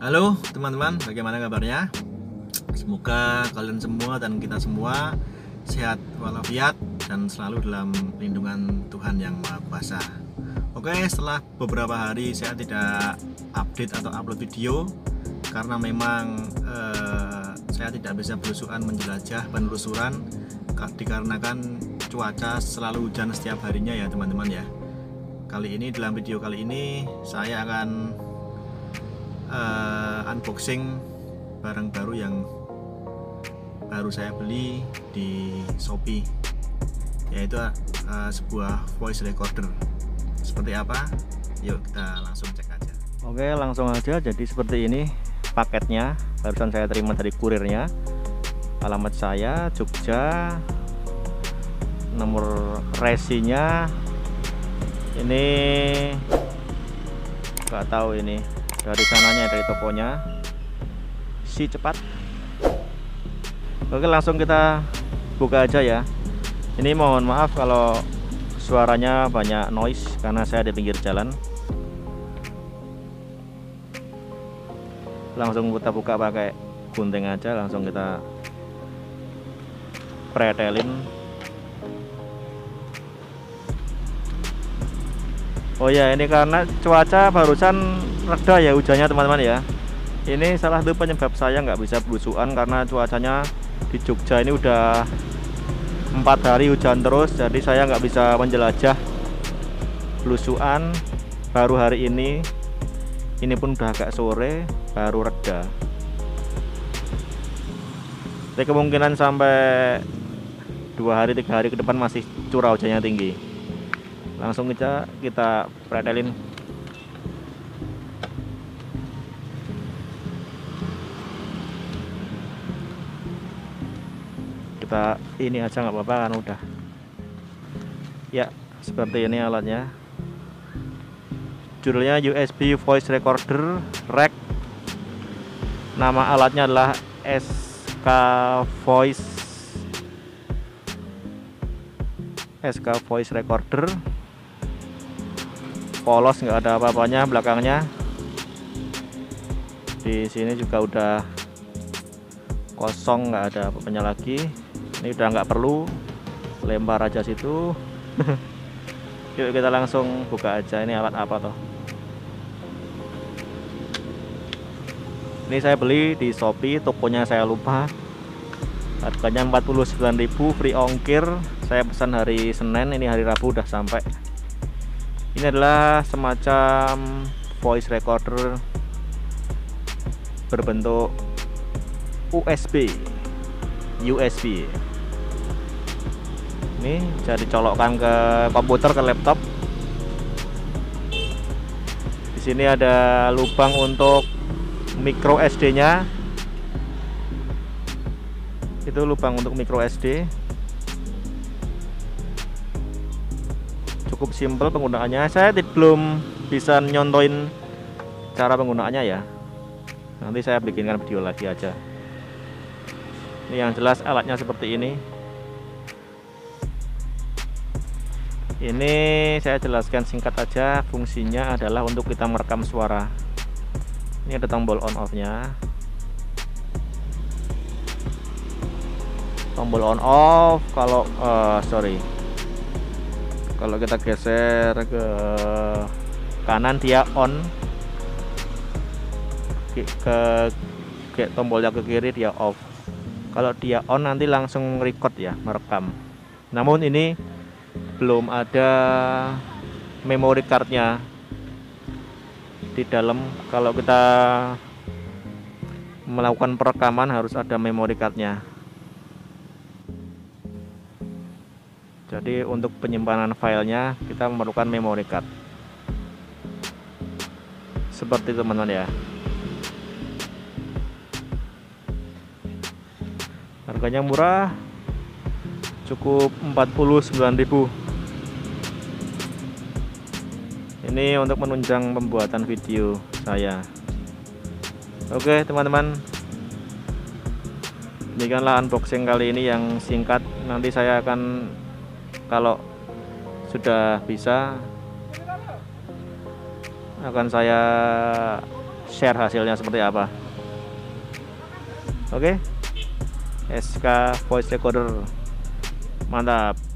Halo teman-teman, bagaimana kabarnya? Semoga kalian semua dan kita semua sehat walafiat dan selalu dalam lindungan Tuhan yang Maha Kuasa. Oke, setelah beberapa hari saya tidak update atau upload video karena memang eh, saya tidak bisa berusukan menjelajah penelusuran dikarenakan cuaca selalu hujan setiap harinya ya teman-teman ya. Kali ini dalam video kali ini saya akan uh, unboxing barang baru yang baru saya beli di Shopee yaitu uh, sebuah voice recorder. Seperti apa? Yuk kita langsung cek aja. Oke langsung aja. Jadi seperti ini paketnya. Barusan saya terima dari kurirnya. Alamat saya Jogja. Nomor resinya. Ini nggak tahu ini dari sananya dari tokonya. Si cepat. Oke langsung kita buka aja ya. Ini mohon maaf kalau suaranya banyak noise karena saya di pinggir jalan. Langsung kita buka pakai gunting aja langsung kita pretelin. Oh ya ini karena cuaca barusan reda ya hujannya teman-teman ya. Ini salah satu penyebab saya nggak bisa belusuan karena cuacanya di Jogja ini udah empat hari hujan terus jadi saya nggak bisa menjelajah belusuan baru hari ini ini pun udah agak sore baru reda. Jadi kemungkinan sampai dua hari tiga hari ke depan masih curah hujannya tinggi. Langsung aja kita pretelin kita ini aja nggak apa-apa kan udah. Ya seperti ini alatnya. Judulnya USB voice recorder rack nama alatnya adalah SK voice. SK voice recorder. Polos nggak ada apa-apanya belakangnya. Di sini juga udah kosong nggak ada apa-apanya lagi ini udah nggak perlu lempar aja situ. Yuk kita langsung buka aja. Ini alat apa toh? Ini saya beli di Shopee tokonya saya lupa. Harganya 49.000 free ongkir. Saya pesan hari Senin ini hari Rabu udah sampai. Ini adalah semacam voice recorder berbentuk USB USB ini bisa dicolokkan ke komputer ke laptop. Di sini ada lubang untuk micro SD nya itu lubang untuk micro SD cukup simpel penggunaannya. Saya belum bisa nyontoin cara penggunaannya ya. Nanti saya bikinkan video lagi aja. Ini yang jelas alatnya seperti ini ini saya jelaskan singkat aja fungsinya adalah untuk kita merekam suara. Ini ada tombol on off nya tombol on off kalau uh, sorry. Kalau kita geser ke kanan dia on. Ke, ke, ke tombolnya ke kiri dia off. Kalau dia on nanti langsung record ya merekam. Namun ini belum ada memory cardnya di dalam. Kalau kita melakukan perekaman harus ada memory cardnya. Jadi untuk penyimpanan filenya kita memerlukan memory card. Seperti teman-teman ya. Harganya murah cukup 49.000 ini untuk menunjang pembuatan video saya. Oke teman-teman. Demikianlah unboxing kali ini yang singkat. Nanti saya akan kalau sudah bisa akan saya share hasilnya seperti apa. Oke? SK voice recorder. Mantap